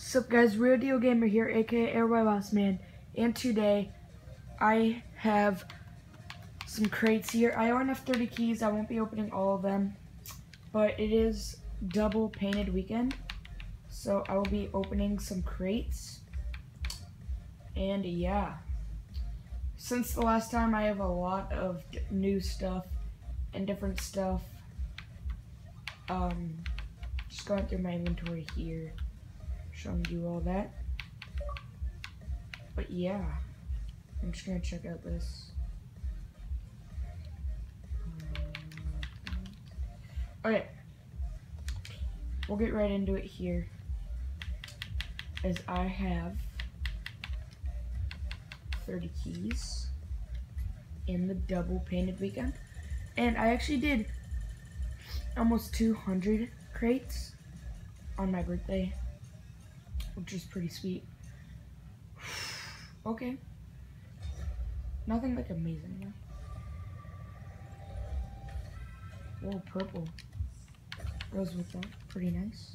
Sup guys, Real Deal Gamer here, aka Airboy Boss Man, and today I have some crates here. I only have 30 keys, I won't be opening all of them, but it is double painted weekend, so I will be opening some crates, and yeah. Since the last time I have a lot of new stuff and different stuff, um, just going through my inventory here showing you all that. But yeah, I'm just gonna check out this. Um, okay, we'll get right into it here. As I have 30 keys in the double painted weekend, and I actually did almost 200 crates on my birthday which is pretty sweet. okay. Nothing like amazing though. Oh, purple. Goes with that. Pretty nice.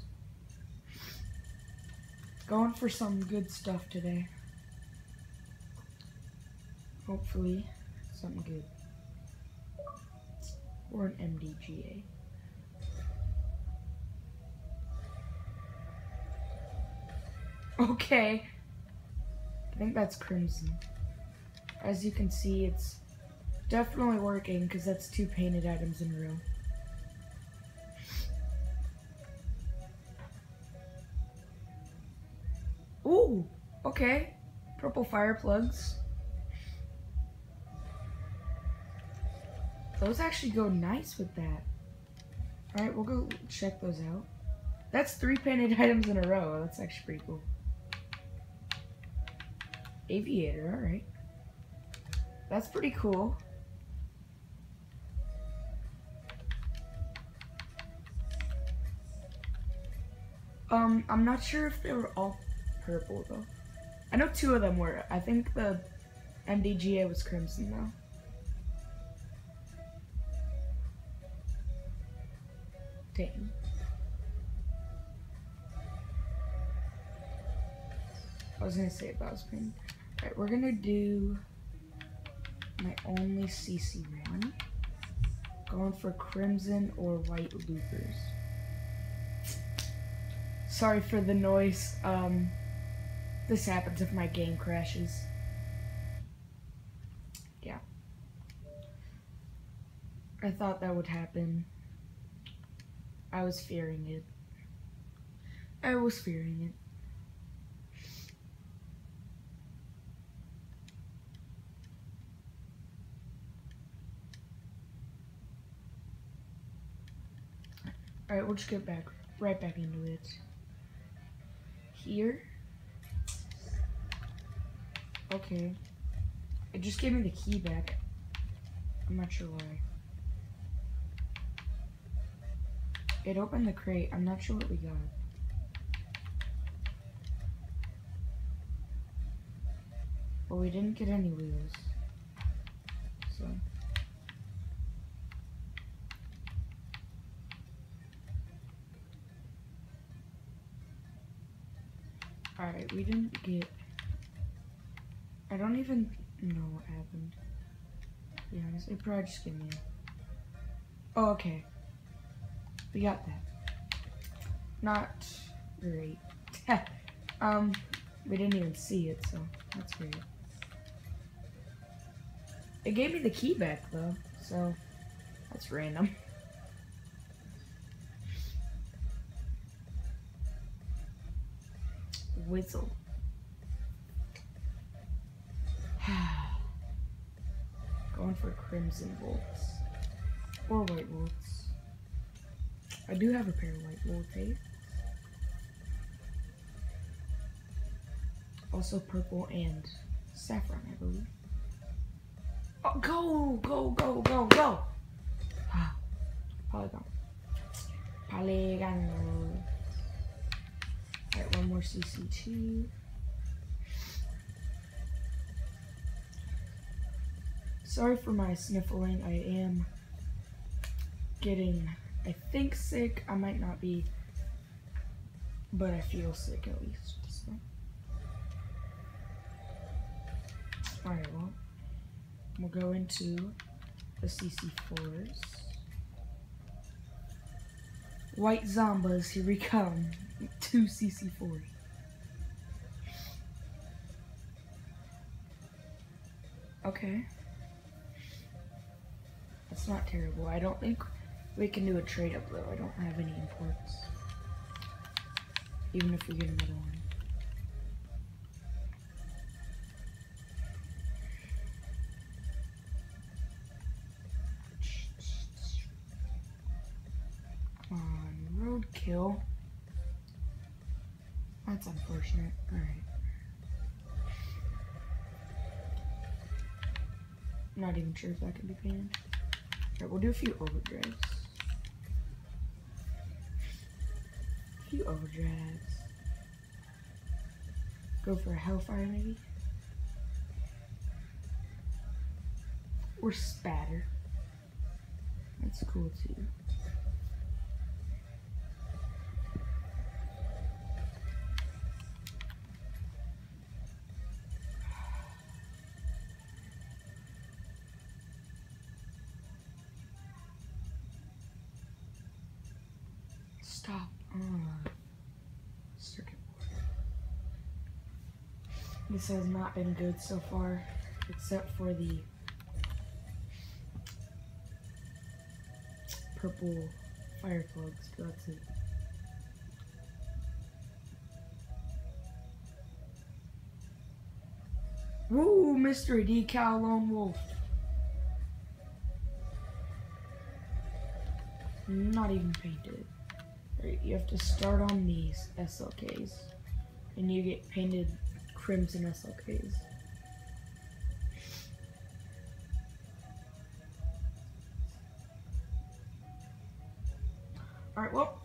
Going for some good stuff today. Hopefully, something good. Or an MDGA. Okay. I think that's crimson. As you can see, it's definitely working because that's two painted items in a row. Ooh, okay. Purple fire plugs. Those actually go nice with that. Alright, we'll go check those out. That's three painted items in a row. That's actually pretty cool. Aviator, alright. That's pretty cool. Um, I'm not sure if they were all purple though. I know two of them were. I think the MDGA was crimson though. Dang. I was gonna say that was. Alright, we're gonna do my only CC one. Going for crimson or white loopers. Sorry for the noise. Um, this happens if my game crashes. Yeah. I thought that would happen. I was fearing it. I was fearing it. Alright, we'll just get back right back into it. Here. Okay. It just gave me the key back. I'm not sure why. It opened the crate. I'm not sure what we got. But we didn't get any wheels. So. Alright, we didn't get... I don't even know what happened. Yeah, it probably just gave me Oh, okay. We got that. Not great. um, we didn't even see it, so that's great. It gave me the key back, though, so that's random. whistle. Going for crimson bolts. Or white bolts. I do have a pair of white bolts, eh? Also purple and saffron, I believe. Oh, go, go, go, go, go! Polygon. Polygon. Alright, one more CC2. Sorry for my sniffling. I am getting, I think, sick. I might not be. But I feel sick at least. So. Alright, well, we'll go into the CC4s. White Zombas, here we come. Two CC4s. Okay. That's not terrible. I don't think we can do a trade up though. I don't have any imports. Even if we get another one. On, roadkill. That's unfortunate. Alright. Not even sure if that can be painted. Alright, we'll do a few overdrives. A few overdrives. Go for a hellfire maybe. Or spatter. That's cool too. This has not been good so far, except for the purple fire plugs, but that's it. Woo, mystery decal lone wolf. Not even painted. Right, you have to start on these SLKs. And you get painted crimson SLKs. Alright, well.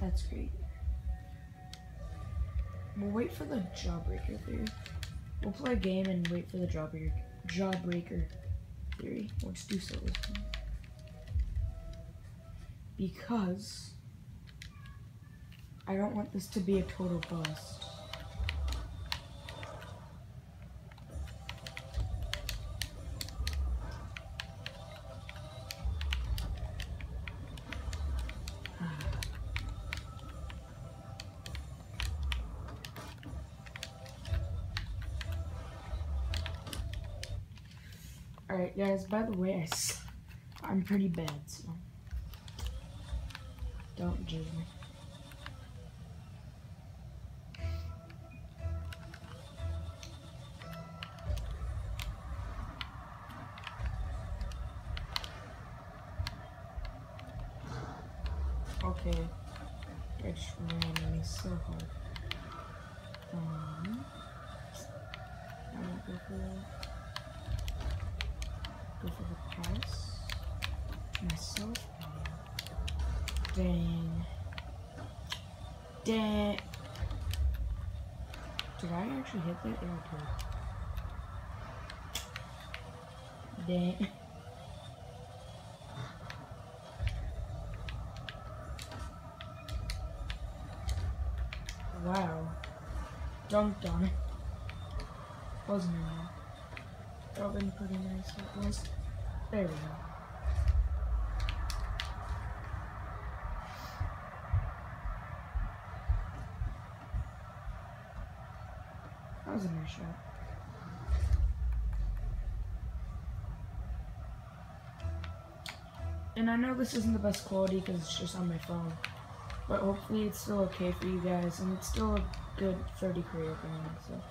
That's great. We'll wait for the jawbreaker theory. We'll play a game and wait for the jawbreaker, jawbreaker theory. We'll just do so because I don't want this to be a total bust. Alright guys, by the way, I'm pretty bad, so... Don't judge me. I actually hit that? Yeah, I did. Dang. Wow. Dunked on it. Wasn't it? That would have been pretty nice. It was. There we go. Shot. And I know this isn't the best quality because it's just on my phone. But hopefully it's still okay for you guys. And it's still a good 30 career opening, so.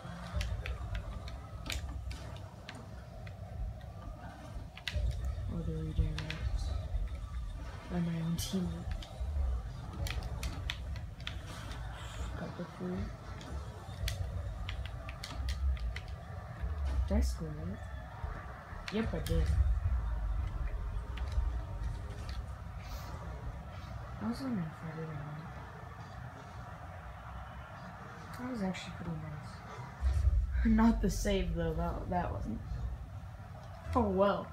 Oh, the redirect. By my own teammate. Got the food. Did I score it? Yep, I did. I was wondering if I did or. That was actually pretty nice. Not the save though, that, that wasn't. Oh well.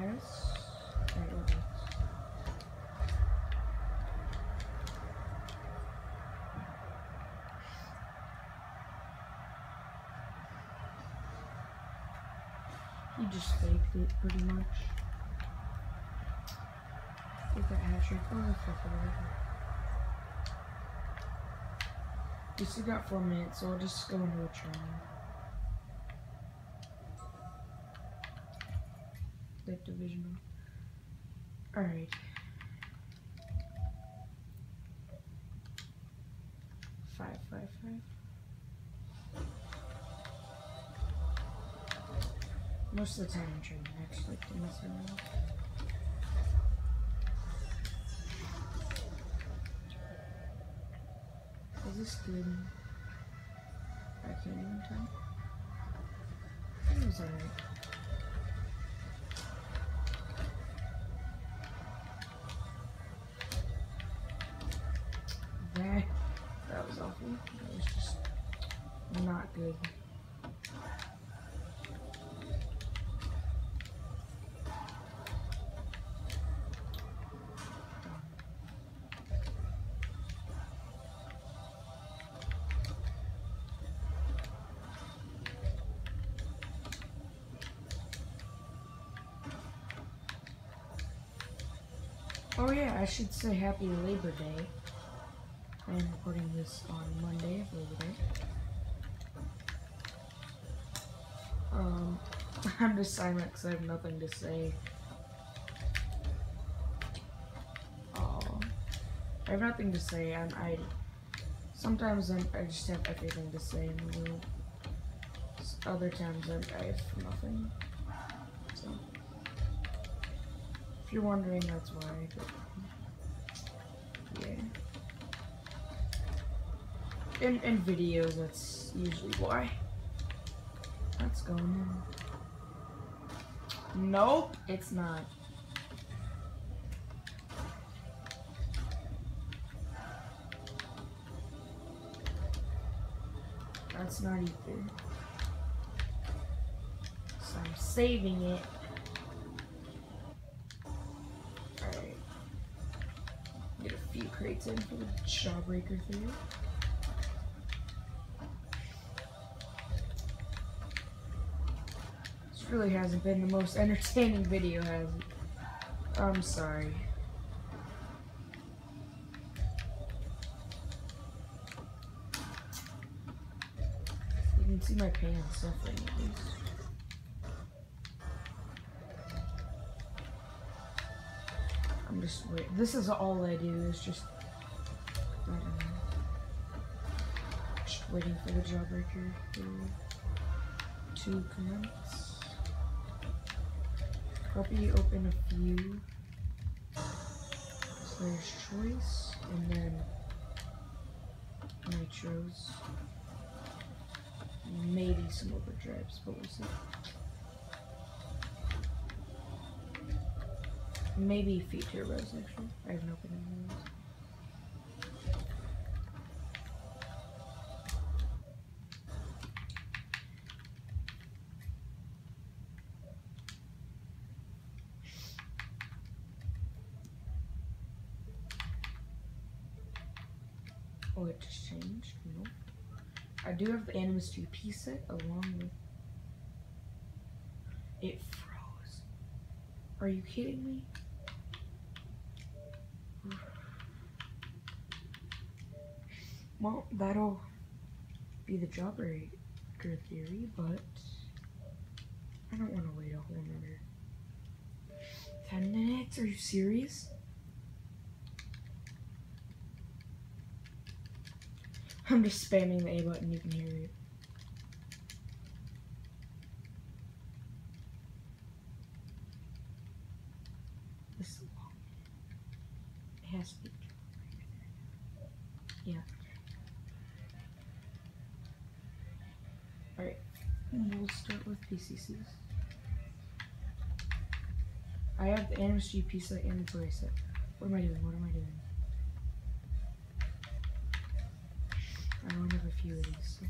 Right, okay. He just faked it pretty much. Get that hat trick. Oh, We still got four minutes, so I'll just go into a training. Most of the time I'm trying to actually to mess around. Is this good? I can't even tell. It was alright. Oh yeah, I should say happy Labor Day. I am recording this on Monday, Labor Day. Um, I'm just silent because I have nothing to say. Oh, I have nothing to say. I'm, I sometimes I'm, I just have everything to say in the world. Other times I'm, I have nothing. If you're wondering, that's why. Yeah. In, in videos, that's usually why. That's going on. Nope, it's not. That's not either. So I'm saving it. Few crates in for the Jawbreaker thing. This really hasn't been the most entertaining video, has it? I'm sorry. You can see my pants suffering This is all I do is just I don't know. Just waiting for the jawbreaker to, to commence. Copy open a few. So choice and then nitros. Maybe some overdrives, but we'll see. Maybe feet turbos actually. I haven't opened any of those. Oh, it just changed? Nope. I do have the Animus GP set along with. It froze. Are you kidding me? Well, that'll be the job jawbreaker theory, but I don't want to wait a whole another 10 minutes. Are you serious? I'm just spamming the A button, you can hear it. This is long. It has speed. Yeah. We'll start with PCCs. I have the MSG piece and the bracelet. What am I doing? What am I doing? I only have a few of these. So.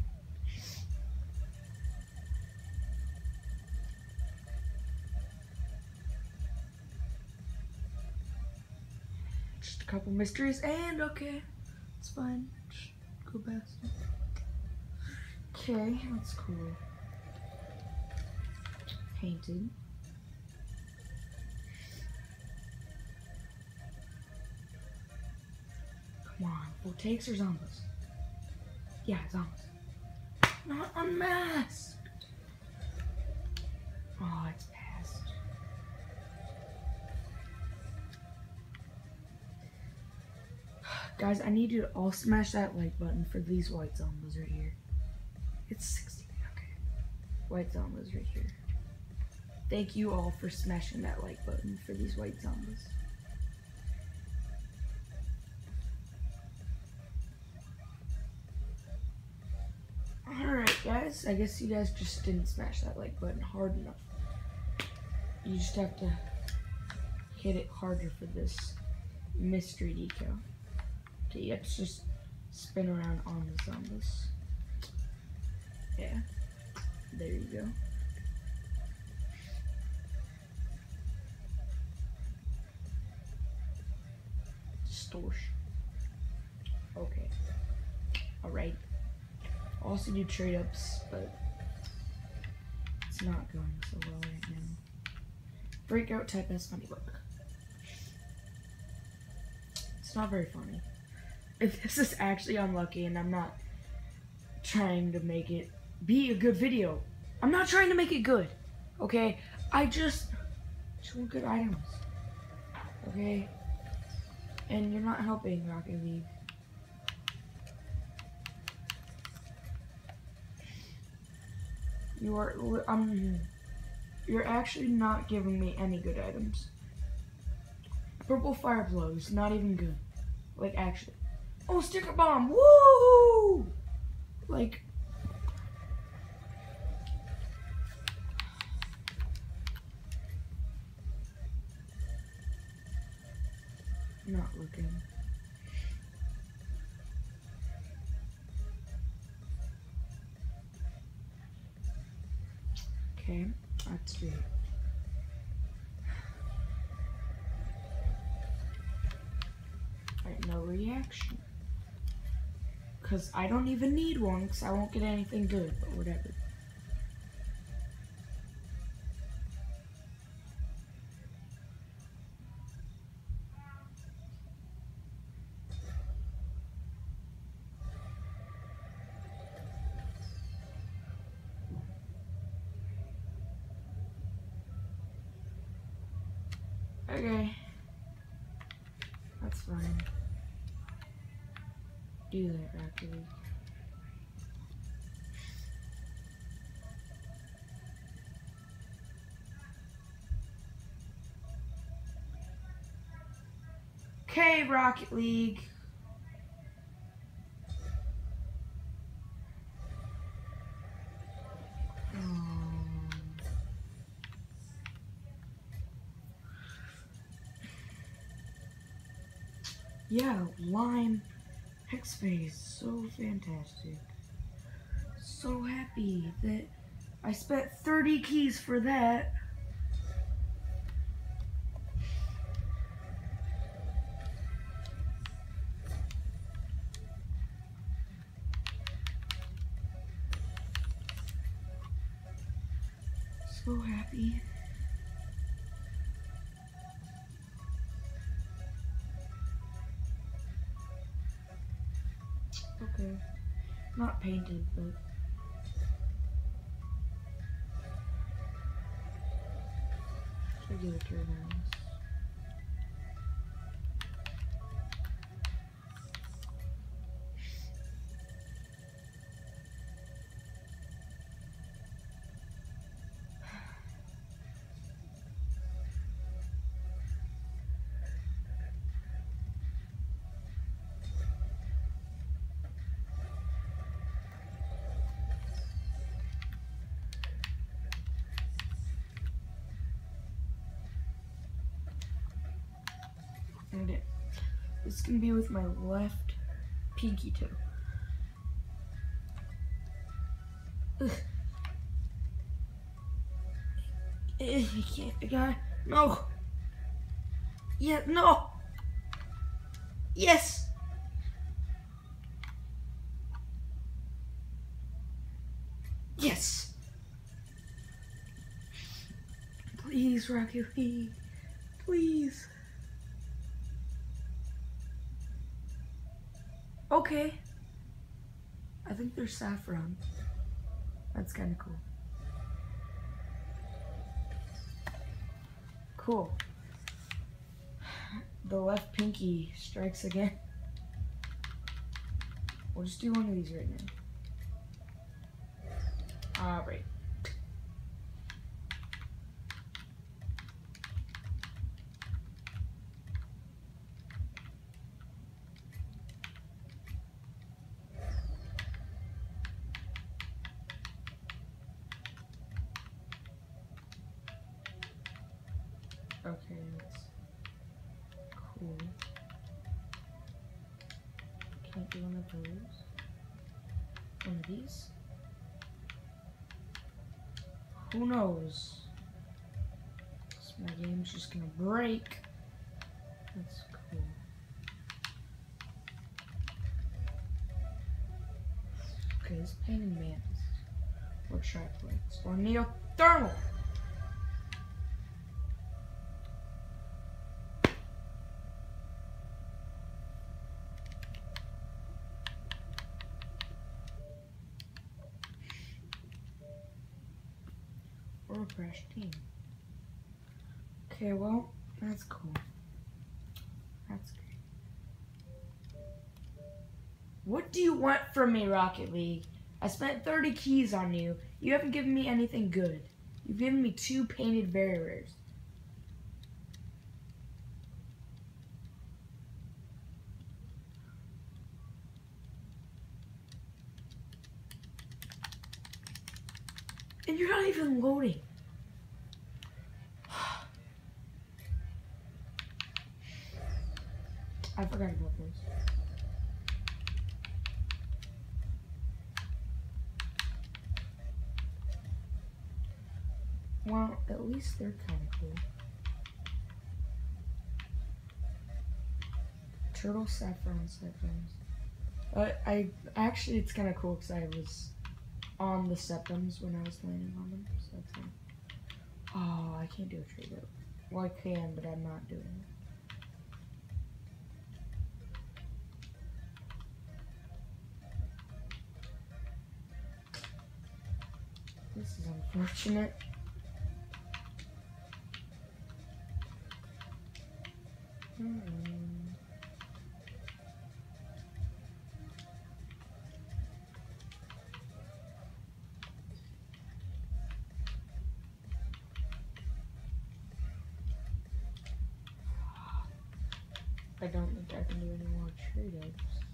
Just a couple mysteries and okay. It's fine. Just go past it. Okay, that's cool. Painted. Come on, full takes or zombies? Yeah, zombies. Not unmasked. Oh, it's past. Guys, I need you to all smash that like button for these white zombies right here. It's 60. Okay. White zombies right here. Thank you all for smashing that like button for these white zombies. Alright guys, I guess you guys just didn't smash that like button hard enough. You just have to hit it harder for this mystery decal. Okay, have to just spin around on the zombies. Yeah. There you go. Distortion. Okay. Alright. Also do trade ups, but it's not going so well right now. Breakout type S funny book. It's not very funny. If this is actually unlucky and I'm not trying to make it be a good video. I'm not trying to make it good. Okay? I just just want good items. Okay? And you're not helping Rocket League. You are um you're actually not giving me any good items. Purple fire blows, not even good. Like actually. Oh sticker bomb! Woo! Like not looking. Okay, that's great. Alright, no reaction. Because I don't even need one, because I won't get anything good, but whatever. Okay, Rocket League. Um, Yeah, lime Hexphase, so fantastic. So happy that I spent 30 keys for that. Not painted, but. Turbines. This can be with my left pinky toe. Ugh. I can't, I got, no. Yeah, no. Yes. Yes. Please, Rocket League. Please. Okay. I think there's saffron. That's kind of cool. Cool. The left pinky strikes again. We'll just do one of these right now. Alright. That's cool. Okay, this painting mantis. Or triplets. Or neothermal. or a crash team. Okay, well, What do you want from me, Rocket League? I spent 30 keys on you. You haven't given me anything good. You've given me two painted rares. And you're not even loading. I forgot about this. Well, at least they're kind of cool. Turtle saffron septums. Uh, I actually, it's kind of cool because I was on the septums when I was landing on them. So that's oh, I can't do a trade up. Well, I can, but I'm not doing it. This is unfortunate. I don't think I can do any more trade-ups.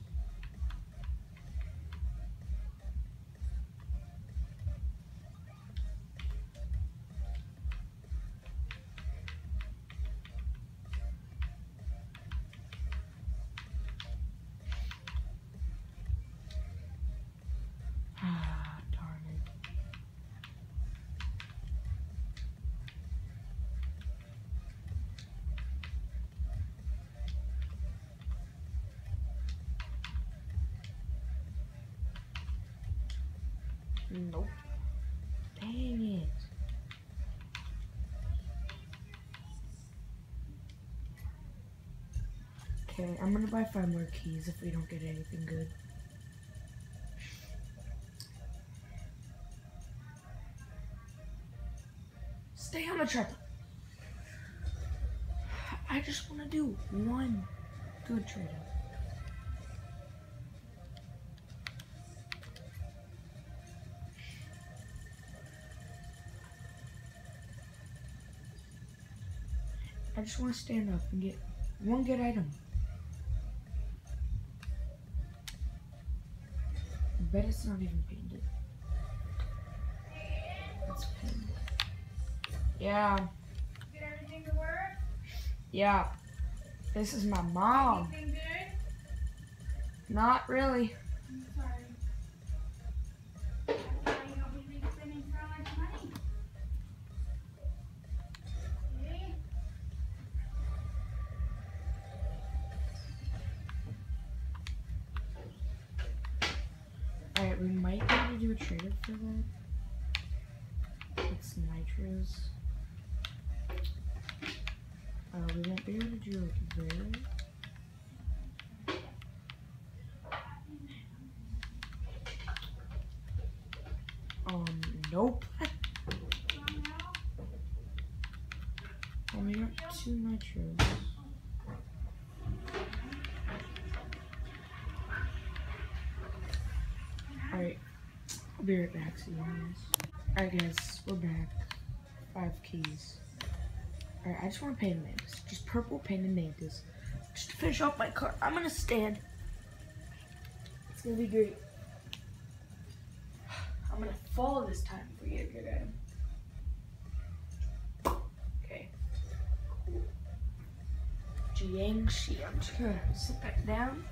Okay, I'm gonna buy five more keys if we don't get anything good. Stay on the trap. I just want to do one good trade. I just want to stand up and get one good item. bet it's not even painted. It's painted. Yeah. Everything to work? Yeah. This is my mom. Not really. Alright, we might be able to do a trade for that. It's nitros. Uh, we won't be able to do like there. I'll be right back, see you guys. Alright guys, we're back. Five keys. Alright, I just want to paint a mantis. Just purple painted mantis. Just to finish off my car. I'm gonna stand. It's gonna be great. I'm gonna fall this time for you, good. Cool. Jiangxi. I'm just gonna sit back down.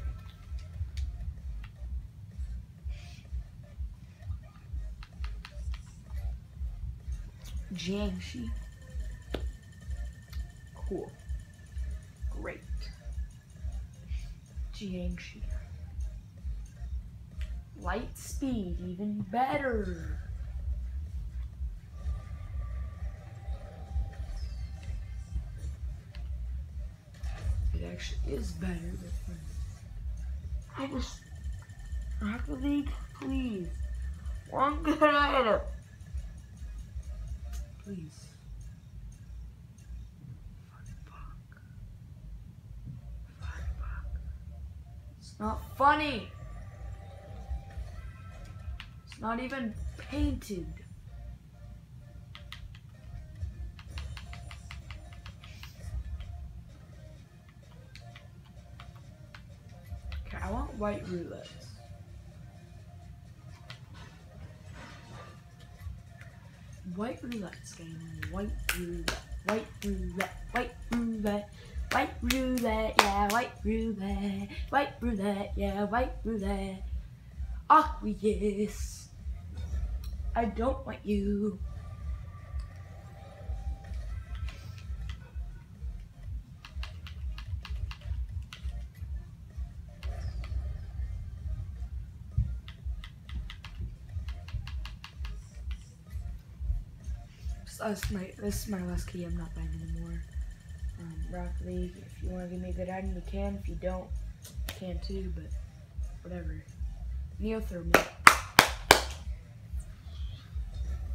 Jiangxi. Cool. Great. Jiangxi. Light speed, even better. It actually is better, I just Rocket League, please. One good item. Please. Five buck. It's not funny. It's not even painted. Okay, I want white roulettes. White roulette's game. White roulette. White roulette. White roulette. White roulette. Yeah, white roulette. White roulette. Yeah, white roulette. Aqueous. I don't want you. My this is my last key. I'm not buying anymore. Um, Rocket League. If you want to give me a good item, you can. If you don't, you can too. But whatever. Neothermal.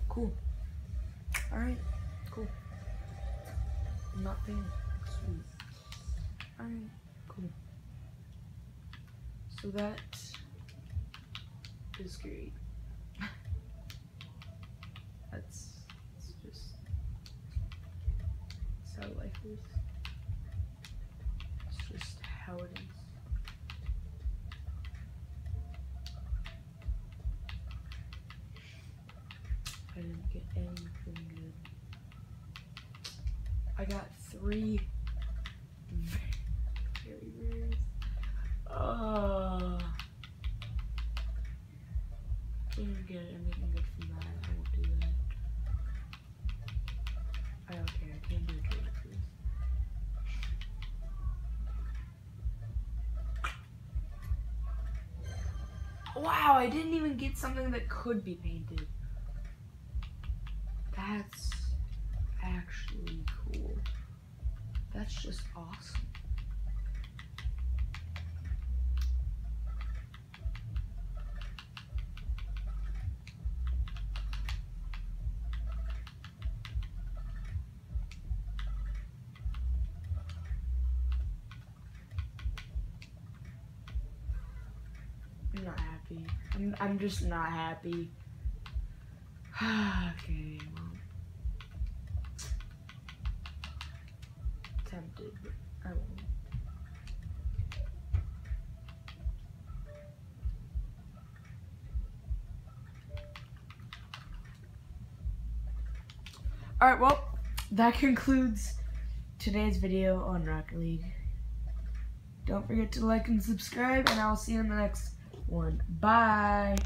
Cool. All right. Cool. Nothing. Sweet. All right. Cool. So that is great. That's it's just it's just how it is. I didn't get anything good. I got three very rares. Uh, didn't get anything good from that. I won't do that. I don't care. I can't do a trade for this. Wow, I didn't even get something that could be painted. That's actually cool. That's just awesome. I'm not happy. I'm, just not happy. okay, well. Tempted, but I won't. Alright, well, that concludes today's video on Rocket League. Don't forget to like and subscribe, and I'll see you in the next one. Bye.